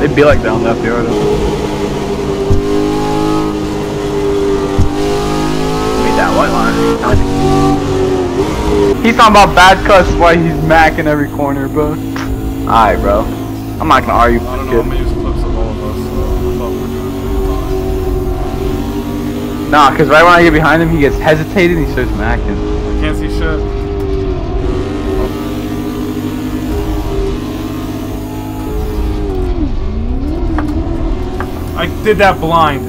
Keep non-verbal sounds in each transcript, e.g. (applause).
They'd be like down left yard. I mean that white line. He's talking about bad cuts why he's macking every corner, bro. Alright, bro. I'm not gonna argue with don't this kid. gonna use clips of all of us, so I thought we were doing it Nah, cause right when I get behind him, he gets hesitated and he starts macking. I can't see shit. I did that blind.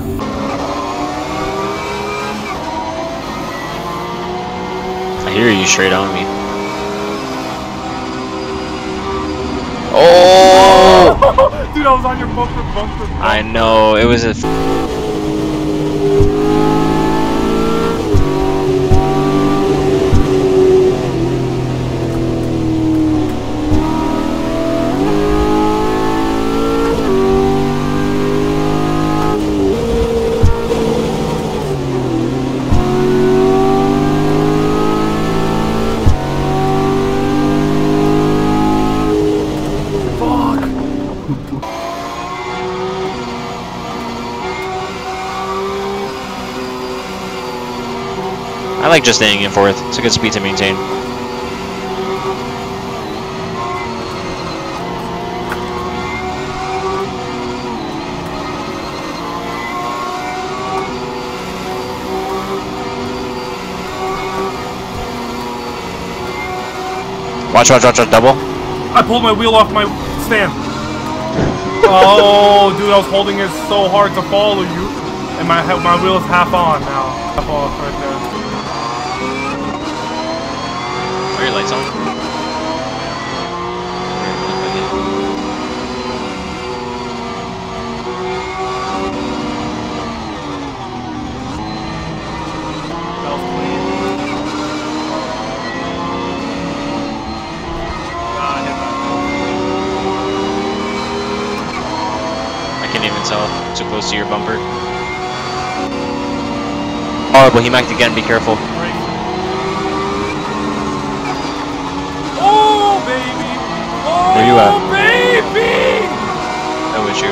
I hear you straight on me. (laughs) Oh! Dude, I was on your bumper bumper. I know it was a. I like just staying in fourth. It's a good speed to maintain. Watch, watch, watch, watch, double. I pulled my wheel off my stand. oh, dude, I was holding it so hard to follow you, and my my wheel is half on now. Half off right there. Can't even tell. Too close to your bumper. Oh, but he might again. Be careful. Great. Oh, baby! Oh, Where you at? Oh, baby! No issue.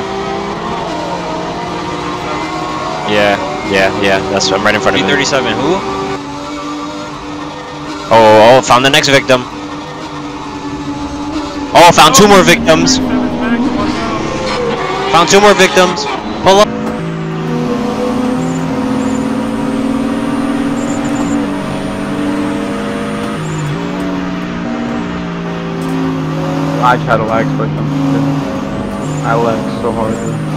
Yeah, yeah, yeah. That's I'm right in front of him. 37. Who? Oh, oh, found the next victim. Oh, found two more victims. Found two more victims. Pull up. I try to lag them. I lag so hard. dude.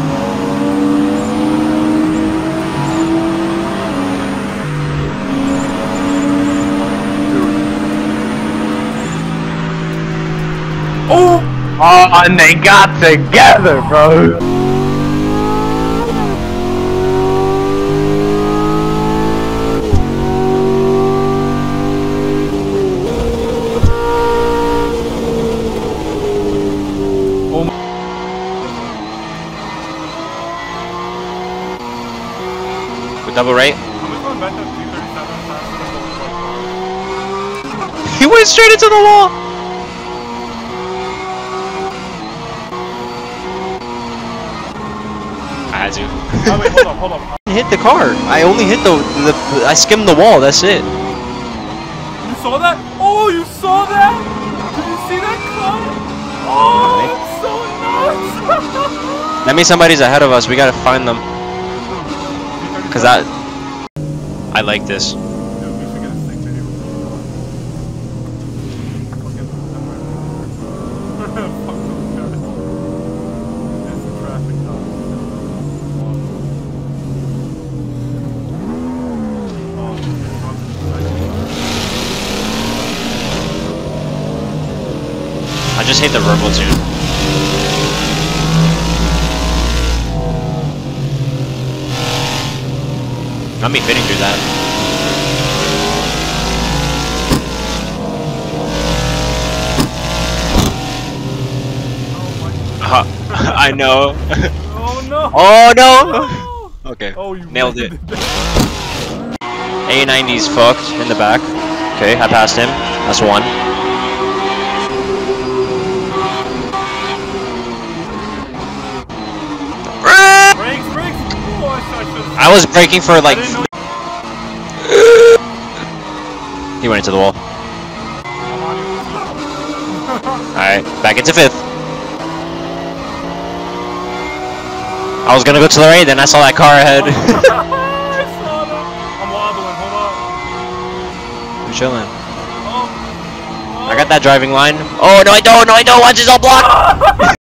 Oh! And they got together, bro. With double right. I'm just going back to 337 fast. He went straight into the wall. Had to. Oh, wait, hold up, hold up. hit the car. I only hit the, the I skimmed the wall. That's it. You saw that? Oh, you saw that? Did you see that car? Oh, it's so nuts! (laughs) That means somebody's ahead of us. We gotta find them. Cause that. I like this. I just hate the verbal tune. Not me fitting through that. (laughs) I know. Oh no! oh no! Oh, Okay. oh you Nailed it. A90's fucked in the back. Okay, I passed him. That's one. I was braking for like. He went into the wall. Come on, you- Alright, back into fifth. I was gonna go to the right, then I saw that car ahead. (laughs) I saw that. (laughs) I'm wobbling. Hold up. I'm chilling. Oh, oh. I got that driving line. Oh no, I don't. No, I don't. Watch this all block. (laughs)